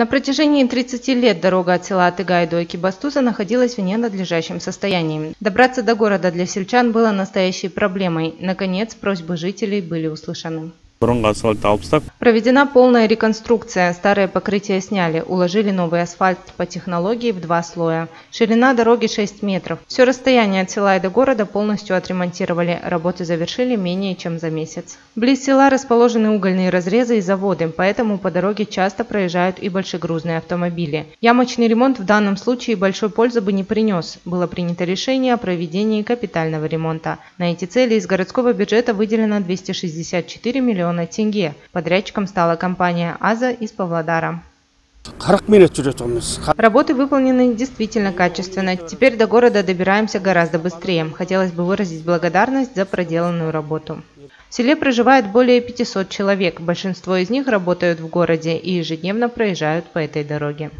На протяжении 30 лет дорога от села Атыгай до Экибастуза находилась в ненадлежащем состоянии. Добраться до города для сельчан было настоящей проблемой. Наконец, просьбы жителей были услышаны. Проведена полная реконструкция. Старое покрытие сняли. Уложили новый асфальт по технологии в два слоя. Ширина дороги 6 метров. Все расстояние от села и до города полностью отремонтировали. Работы завершили менее чем за месяц. Близ села расположены угольные разрезы и заводы, поэтому по дороге часто проезжают и большегрузные автомобили. Ямочный ремонт в данном случае большой пользы бы не принес. Было принято решение о проведении капитального ремонта. На эти цели из городского бюджета выделено 264 миллиона тенге. Подрядчиком стала компания «Аза» из Павлодара. Работы выполнены действительно качественно. Теперь до города добираемся гораздо быстрее. Хотелось бы выразить благодарность за проделанную работу. В селе проживает более 500 человек. Большинство из них работают в городе и ежедневно проезжают по этой дороге.